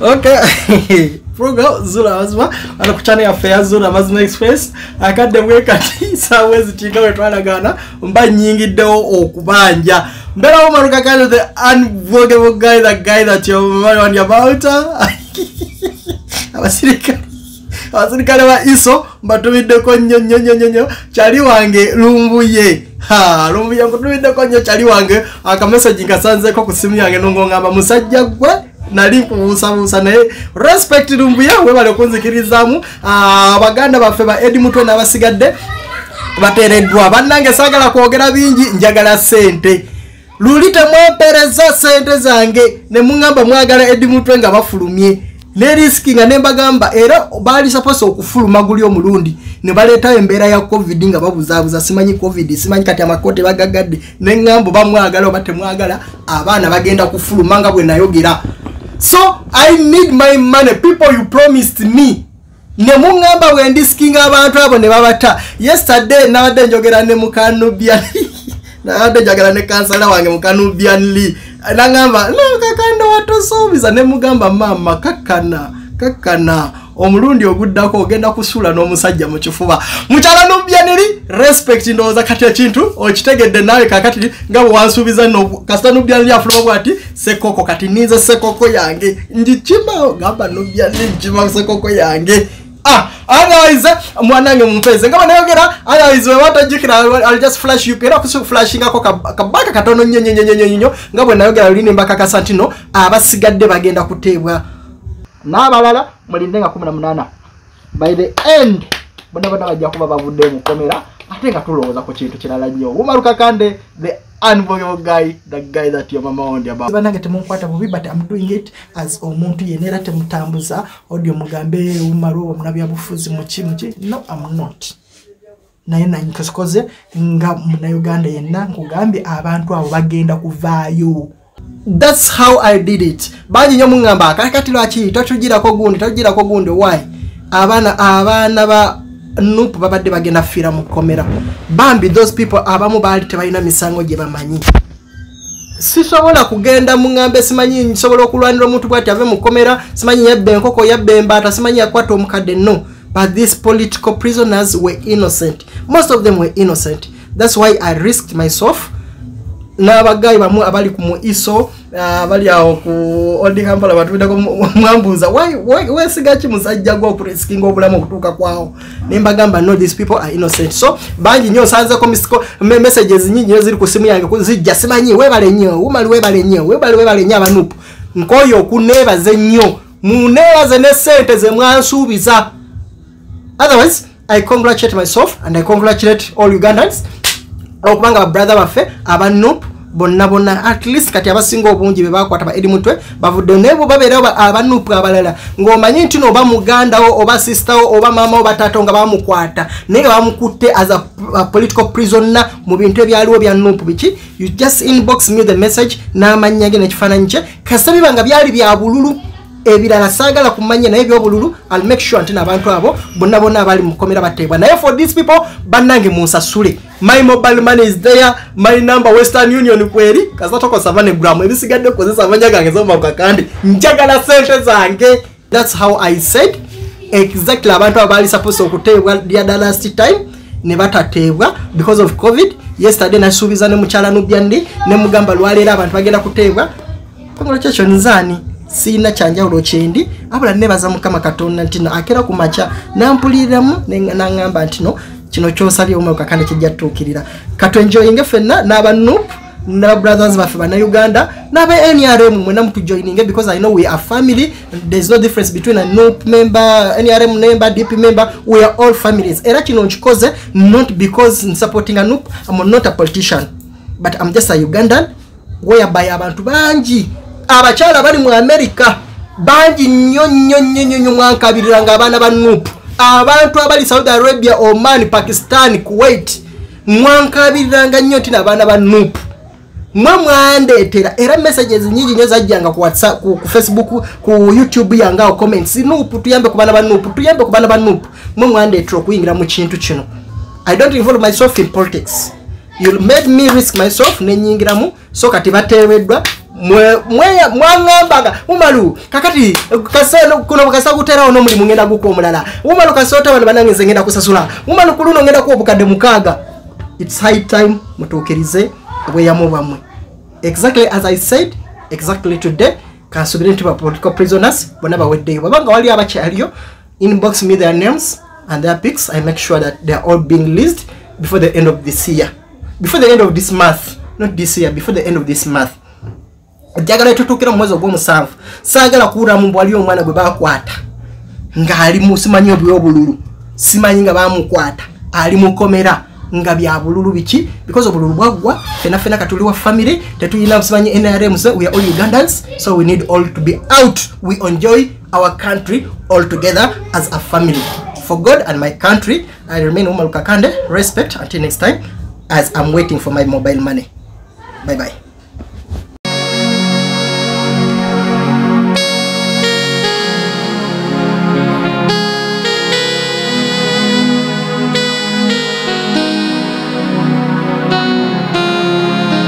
okay. Program zula mazima ano ku channel yaffe ya zula mazima express akadde bwe kati saawa ezitinga bwe twalagana mba nyingiddewo okubanja. Mbeerawo maruka kind the unvogable guy the guy that you're about abasirikale abasirikale ba iso mbatumiddeko nnyo nnyo nnyo nnyo nnyo. Kyali wange lumbuye. Ha lumbuye nkutumiddeko nnyo kyali wange. Akamesaji nkasanzeko ku simu yange nongoŋŋamba musajja gwe nali nkubuusabuusa naye respect lumbuye webale okunzikirizaamu abaganda baffe ba edi mutwe n'abasigadde bateereddwa. Bannange saagala kwogera bingi njagala sente luli temwempereza sente zange ne muŋŋamba mwagala edi mutwe nga bafulumye. Ne risiki nga nembagamba era baali sapose okufuluma guli omulundi ne baleetayo embeera ya covid nga babuzaabuza simanyi covid simanyi kati amakote bagagadde neŋŋamba bamwagala oba temwagala abaana bagenda kufuluma nga bwe nayogera so i need my money. People you promised me. Ne muŋŋamba bwe ndisikinga abantu abo ne babata yesterday nabadde njogera ne mukanubian nabadde njagala ne kansala wange mukanubian lee. Nagamba kakanda watosuubiza ne mugamba maama kakkana kakkana omulundi oguddako ogenda kusuula n'omusajja mu kifuba. Mukyala nubyaniri respect ndowooza kati ekintu okitegedde naawe kakati nga bwe wansuubiza no kasita nubyaniri afuluma bw ati sekoko kati ninze sekoko yange. Njikima gamba nubyaniri nkima sekoko yange. Ah, otherwise mwanange mumpeze nga banayogera otherwise wewatajukira I'll just flash you era kusuflashingako kabaka katono nnyo nnyo nnyo nnyo nga bwe nayogera luli nembakakasa nti no abasigadde bagenda kuteebwa n'abalala mulinde nga 18 by the end bonna bonna bajja kuba bavudde mukomera ate nga tulowooza ku kintu kirala nnyo. Bumaluka kande the unvoyable guy the guy that your mama ondi about. Banange temunkwata bubi but I'm doing it as omuntu yenna era temutambuza. Audio mugambe umaru obwo munabyabufuzi muki muki. No I'm not. Naye nankikoze nga munauganda yenna nkugambye abantu abo bagenda kuvaayo thats how i did it. Bangi nyo muŋŋamba kakati lwaki? Totugirako gundi totugirako gundi. Why? Abaana abaana ba nup babadde bagenda fiira mu kkomera. Bambi those people abamu baali tebalina misango gye bamanyi. Sisobola kugenda muŋŋambe simanyi nsobola okulwanira omuntu bwati ave mu kkomera simanyi yabba enkoko yabba embaata simanyi yakwata omukadde. No. But these political prisoners were innocent. Most of them were innocent. That's why i risked myself n'abagayi bamu abali ku muiso abali awo ku odi kampala batubiddeko mwambuuza wesiga ki musajja gwe okurisikinga obulamu okutuuka kwawo? Nembagamba no these people are innocent. So bangi nyo osanzeko messages nyingi nyo ziri ku simu yange zijja simanyi webale nnyo umali webale nnyo webale webale nnyo abanupu. Nkoyo okuneebaze nnyo muneebaze ne sente ze mwansuubiza. Otherwise i congratulate myself and i congratulate all ugandans okubanga babrother baffe abanup bonna bonna at least kati abasinga obungi bebakwata ba edi mutwe bavudde bwe babeerawo abanupu abalala ng'omanyi nti no oba mugandawo oba sistawo oba maamawo bataato nga bamukwata naye nga bamukutte as a, a political prisoner mu bintu ebyaliwo bya nupu biki? You just inbox me the message n'amannya ge n'ekifaananyi kye. Kasita biba nga byali bya bululu ebirala saagala kumanya naye ebyobululu ill make sure nti nabantu abo bonna bonna abali mukomera bateebwa. Naye for these people bannange munsasule. My mobile money is there my number western union kweri. Kasita tokosa vanegram ebisigadde kukozesa amanya gange zomakakandi njagala sente zange. Thats how i said exactly abantu abo baali suppose okuteebwa lyada last time ne batateebwa because of covid. Yesterday nasuubiza ne mukyala nubyandi ne mugamba lwaleero abantu bagenda kuteebwa. Congratulation nzaani siina kyanjawulo kyendi abula nebaza mukama katonda nti no akera ku makya nampuliriramu naŋŋamba nti no kino kyosabye omwaka kandi kijja tutuukirira katwenjoyinge fenna n'abanup nababrothers baffe bannauganda n'aba nrm mwena mutujoininge because i know we are family. There's no difference between a nup member nrm member dp member we are all families. Era kino nkikoze not because supporting a nup i'm not a politician but i'm just a ugandan whereby abantu bangi abakyala bali mu america bangi nnyo nnyo nnyo nnyo nnyo mwankabirira nga abaana ba nupu abantu abali saudi arabia oman pakistan kuwait mwankabiriranga nnyo nti nabaana ba nupu mwe mwandeetera era messages nyingi nyo zajjanga ku whatsapp ku, ku facebook ku youtube yange awo comments. Nupu tuyambe ku baana ba nupu tuyambe ku baana ba nupu mwe mwandeetera okuyingira mu kintu kino. I don't involve myself in politics. You made me risk myself nenyingiramu so kati bateereddwa mwaŋŋambaga umalu kakati kuno kasa kuterawo n'omulimu ngenda gukwa omulala umalu kasoota bano banange nze kusasula. Umalu ku ngenda kuwa obukadde mukaaga its high time mutuukirize obweyamu bwammwe exactly as i said exactly today kansubire nti ba political prisoners bonna baweddeyo babanga wali abakyaliyo inbox me their names and their pics. I make sure that they are all being listed before the end of this year. Before the end of this month not this year before the end of this month ejjagala etutuukira mu mwezi ogw'omusanvu saagala kuwulamu mbw waliyo omwana gwe bakwata ng'ali mu simanyi obwe obululu. Simanyi nga bamukwata ali mukomera nga bya bululu biki? Because obululu bwaggwa fena fena katuli wa family tetuyina simanyi nrms we are all ugandans so we need all to be out. We enjoy our country all together as a family. For god and my country i remain umaru kakande respect. Until next time as i'm waiting for my mobile money. Bye bye